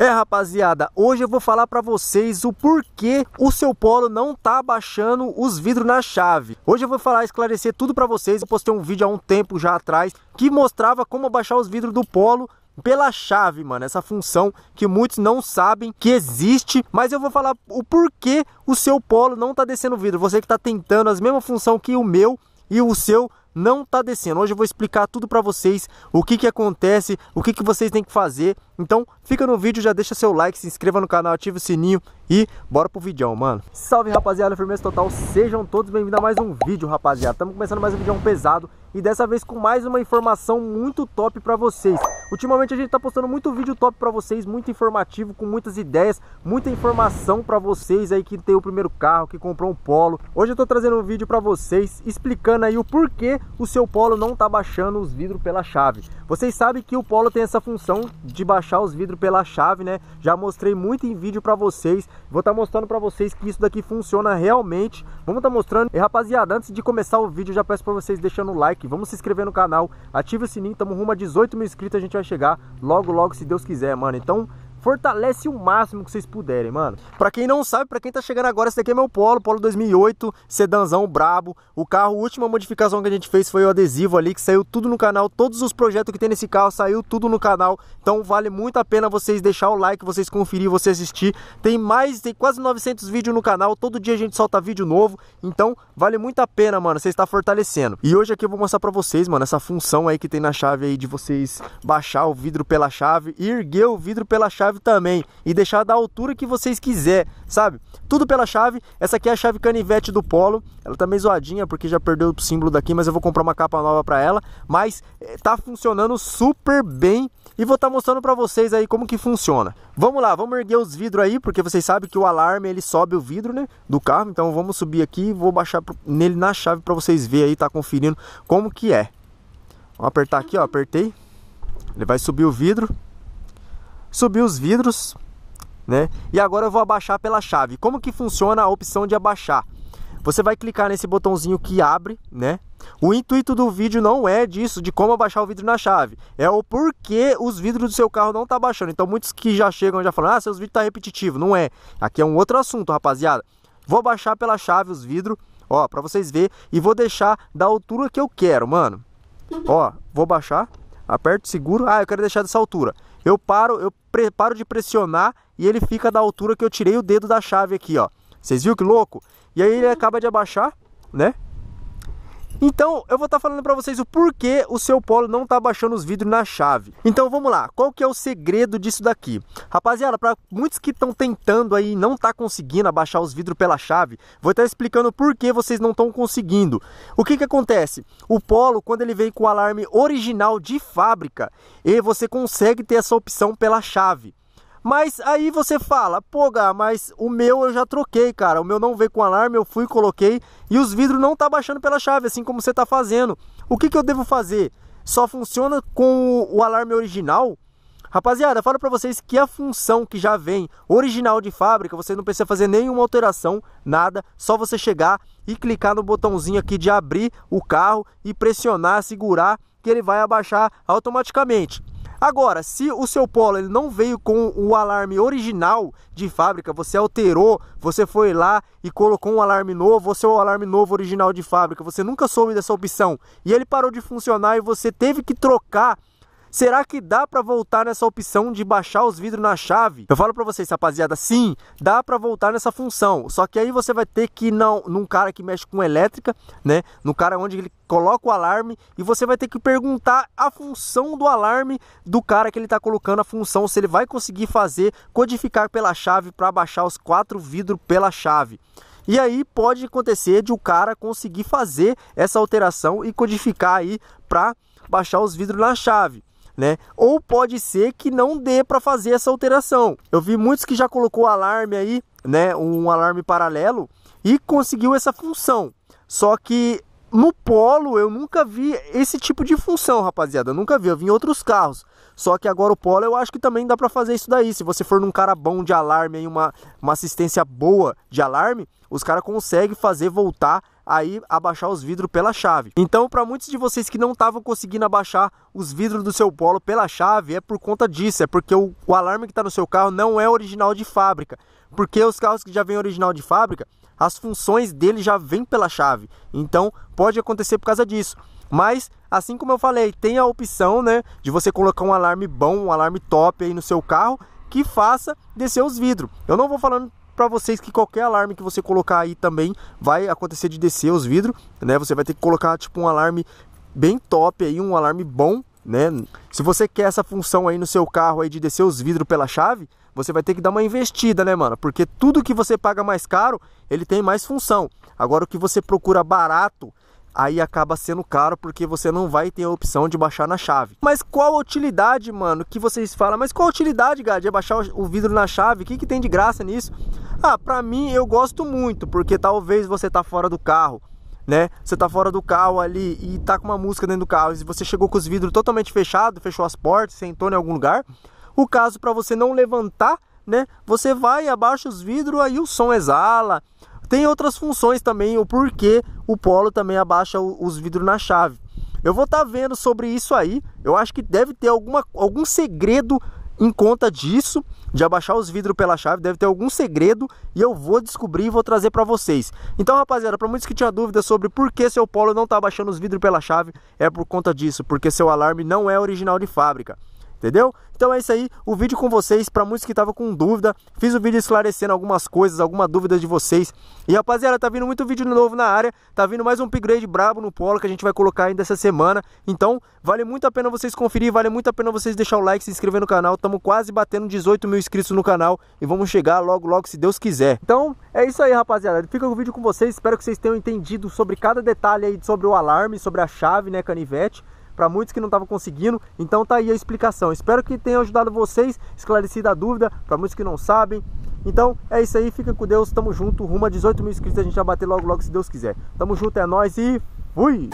É, rapaziada, hoje eu vou falar para vocês o porquê o seu Polo não tá abaixando os vidros na chave. Hoje eu vou falar, esclarecer tudo para vocês. Eu postei um vídeo há um tempo já atrás que mostrava como abaixar os vidros do Polo pela chave, mano. Essa função que muitos não sabem que existe, mas eu vou falar o porquê o seu Polo não tá descendo vidro. Você que tá tentando as mesmas função que o meu e o seu não tá descendo. Hoje eu vou explicar tudo para vocês, o que que acontece, o que que vocês têm que fazer. Então, fica no vídeo, já deixa seu like, se inscreva no canal, ativa o sininho e bora pro vídeo, mano. Salve, rapaziada, firmeza total. Sejam todos bem-vindos a mais um vídeo, rapaziada. Estamos começando mais um vídeo pesado e dessa vez com mais uma informação muito top para vocês. Ultimamente a gente tá postando muito vídeo top para vocês, muito informativo, com muitas ideias, muita informação para vocês aí que tem o primeiro carro, que comprou um Polo. Hoje eu tô trazendo um vídeo para vocês explicando aí o porquê o seu Polo não está baixando os vidros pela chave. Vocês sabem que o Polo tem essa função de baixar os vidros pela chave, né? Já mostrei muito em vídeo para vocês. Vou estar tá mostrando para vocês que isso daqui funciona realmente. Vamos estar tá mostrando. E rapaziada, antes de começar o vídeo, já peço para vocês deixando o like, vamos se inscrever no canal, ative o sininho, estamos rumo a 18 mil inscritos, a gente vai chegar logo, logo, se Deus quiser, mano. Então, fortalece o máximo que vocês puderem, mano. Pra quem não sabe, pra quem tá chegando agora, esse daqui é meu Polo, Polo 2008, sedanzão brabo. O carro, a última modificação que a gente fez foi o adesivo ali, que saiu tudo no canal. Todos os projetos que tem nesse carro saiu tudo no canal. Então vale muito a pena vocês deixar o like, vocês conferir, você assistir. Tem mais, tem quase 900 vídeos no canal. Todo dia a gente solta vídeo novo. Então vale muito a pena, mano, você está fortalecendo. E hoje aqui eu vou mostrar pra vocês, mano, essa função aí que tem na chave aí de vocês baixar o vidro pela chave e erguer o vidro pela chave chave também e deixar da altura que vocês quiser, sabe? Tudo pela chave. Essa aqui é a chave canivete do Polo. Ela tá meio zoadinha porque já perdeu o símbolo daqui, mas eu vou comprar uma capa nova para ela. Mas eh, tá funcionando super bem e vou estar tá mostrando para vocês aí como que funciona. Vamos lá, vamos erguer os vidros aí, porque vocês sabem que o alarme ele sobe o vidro, né, do carro. Então vamos subir aqui e vou baixar nele na chave para vocês verem aí, tá conferindo como que é. Vamos apertar aqui, ó, apertei. Ele vai subir o vidro subir os vidros, né? E agora eu vou abaixar pela chave. Como que funciona a opção de abaixar? Você vai clicar nesse botãozinho que abre, né? O intuito do vídeo não é disso, de como abaixar o vidro na chave. É o porquê os vidros do seu carro não tá abaixando. Então muitos que já chegam já falam, ah, seus vídeos tá repetitivo. Não é. Aqui é um outro assunto, rapaziada. Vou abaixar pela chave os vidros, ó, pra vocês verem. E vou deixar da altura que eu quero, mano. Ó, vou baixar, aperto, seguro. Ah, eu quero deixar dessa altura. Eu paro, eu paro de pressionar e ele fica da altura que eu tirei o dedo da chave aqui, ó. Vocês viram que louco? E aí ele acaba de abaixar, né? Então, eu vou estar tá falando para vocês o porquê o seu Polo não está baixando os vidros na chave. Então, vamos lá. Qual que é o segredo disso daqui? Rapaziada, para muitos que estão tentando aí não tá conseguindo abaixar os vidros pela chave, vou estar tá explicando por que vocês não estão conseguindo. O que que acontece? O Polo, quando ele vem com o alarme original de fábrica, e você consegue ter essa opção pela chave. Mas aí você fala, pô, Gá, mas o meu eu já troquei, cara. O meu não veio com alarme, eu fui, coloquei e os vidros não tá baixando pela chave, assim como você tá fazendo. O que, que eu devo fazer? Só funciona com o alarme original? Rapaziada, falo para vocês que a função que já vem original de fábrica, você não precisa fazer nenhuma alteração, nada, só você chegar e clicar no botãozinho aqui de abrir o carro e pressionar, segurar, que ele vai abaixar automaticamente. Agora, se o seu Polo ele não veio com o alarme original de fábrica, você alterou, você foi lá e colocou um alarme novo, ou seu alarme novo original de fábrica, você nunca soube dessa opção e ele parou de funcionar e você teve que trocar Será que dá para voltar nessa opção de baixar os vidros na chave? Eu falo para vocês, rapaziada, sim, dá para voltar nessa função. Só que aí você vai ter que ir não, num cara que mexe com elétrica, né? No cara onde ele coloca o alarme e você vai ter que perguntar a função do alarme do cara que ele está colocando a função, se ele vai conseguir fazer codificar pela chave para baixar os quatro vidros pela chave. E aí pode acontecer de o cara conseguir fazer essa alteração e codificar aí para baixar os vidros na chave né? Ou pode ser que não dê para fazer essa alteração. Eu vi muitos que já colocou alarme aí, né, um alarme paralelo e conseguiu essa função. Só que no Polo eu nunca vi esse tipo de função, rapaziada. Eu nunca vi, eu vi em outros carros. Só que agora o Polo eu acho que também dá para fazer isso daí. Se você for num cara bom de alarme, aí uma, uma assistência boa de alarme, os caras conseguem fazer voltar aí abaixar os vidros pela chave. Então, para muitos de vocês que não estavam conseguindo abaixar os vidros do seu Polo pela chave, é por conta disso, é porque o, o alarme que está no seu carro não é original de fábrica. Porque os carros que já vêm original de fábrica, as funções dele já vêm pela chave. Então, pode acontecer por causa disso. Mas, assim como eu falei, tem a opção, né, de você colocar um alarme bom, um alarme top aí no seu carro, que faça descer os vidros. Eu não vou falando para vocês que qualquer alarme que você colocar aí também vai acontecer de descer os vidros, né? Você vai ter que colocar tipo um alarme bem top aí, um alarme bom, né? Se você quer essa função aí no seu carro aí de descer os vidros pela chave, você vai ter que dar uma investida, né, mano? Porque tudo que você paga mais caro, ele tem mais função. Agora o que você procura barato, aí acaba sendo caro porque você não vai ter a opção de baixar na chave. Mas qual a utilidade, mano, que vocês falam? Mas qual a utilidade, Gad, de baixar o vidro na chave? O que, que tem de graça nisso? Ah, pra mim eu gosto muito, porque talvez você tá fora do carro, né? Você tá fora do carro ali e tá com uma música dentro do carro e você chegou com os vidros totalmente fechados, fechou as portas, sentou em algum lugar. O caso para você não levantar, né? Você vai, abaixa os vidros, aí o som exala. Tem outras funções também, o porquê o Polo também abaixa os vidros na chave. Eu vou estar tá vendo sobre isso aí. Eu acho que deve ter alguma, algum segredo em conta disso, de abaixar os vidros pela chave, deve ter algum segredo e eu vou descobrir e vou trazer para vocês. Então, rapaziada, para muitos que tinham dúvidas sobre por que seu Polo não está abaixando os vidros pela chave, é por conta disso, porque seu alarme não é original de fábrica entendeu? Então é isso aí, o vídeo com vocês, para muitos que estavam com dúvida, fiz o vídeo esclarecendo algumas coisas, alguma dúvida de vocês. E rapaziada, tá vindo muito vídeo novo na área, tá vindo mais um upgrade brabo no Polo que a gente vai colocar ainda essa semana. Então, vale muito a pena vocês conferir, vale muito a pena vocês deixar o like, se inscrever no canal. Estamos quase batendo 18 mil inscritos no canal e vamos chegar logo, logo, se Deus quiser. Então, é isso aí, rapaziada. Fica o vídeo com vocês, espero que vocês tenham entendido sobre cada detalhe aí sobre o alarme, sobre a chave, né, canivete para muitos que não estavam conseguindo. Então tá aí a explicação. Espero que tenha ajudado vocês, esclarecido a dúvida para muitos que não sabem. Então é isso aí, fica com Deus, tamo junto, rumo a 18 mil inscritos, a gente vai bater logo logo se Deus quiser. Tamo junto, é nóis e fui!